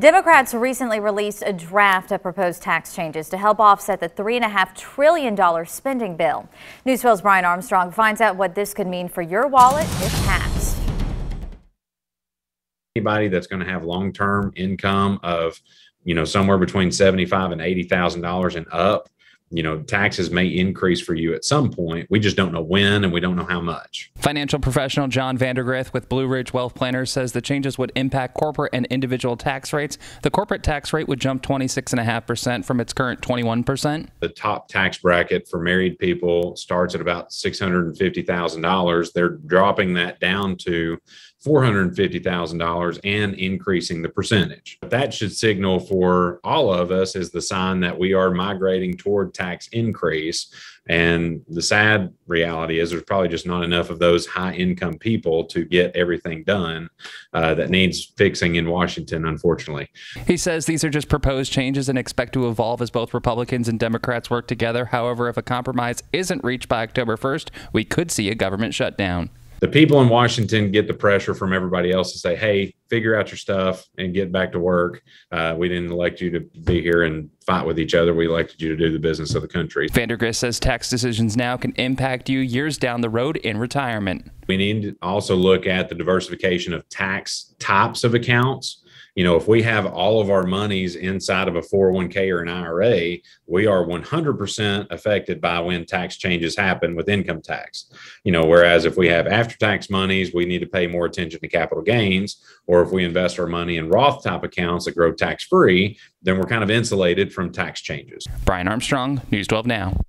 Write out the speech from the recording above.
Democrats recently released a draft of proposed tax changes to help offset the $3.5 trillion spending bill. News 12's Brian Armstrong finds out what this could mean for your wallet if passed. Anybody that's going to have long-term income of, you know, somewhere between seventy-five and eighty thousand dollars and up, you know, taxes may increase for you at some point. We just don't know when and we don't know how much. Financial professional John Vandergriff with Blue Ridge Wealth Planners says the changes would impact corporate and individual tax rates. The corporate tax rate would jump 26.5% from its current 21%. The top tax bracket for married people starts at about $650,000. They're dropping that down to $450,000 and increasing the percentage. That should signal for all of us is the sign that we are migrating toward tax increase. And the sad reality is there's probably just not enough of those high income people to get everything done uh, that needs fixing in Washington, unfortunately. He says these are just proposed changes and expect to evolve as both Republicans and Democrats work together. However, if a compromise isn't reached by October 1st, we could see a government shutdown the people in Washington get the pressure from everybody else to say, "Hey, figure out your stuff and get back to work." Uh, we didn't elect you to be here and fight with each other. We elected you to do the business of the country. Vandergriff says tax decisions now can impact you years down the road in retirement. We need to also look at the diversification of tax types of accounts you know, if we have all of our monies inside of a 401k or an IRA, we are 100% affected by when tax changes happen with income tax. You know, whereas if we have after tax monies, we need to pay more attention to capital gains. Or if we invest our money in Roth type accounts that grow tax free, then we're kind of insulated from tax changes. Brian Armstrong, News 12 Now.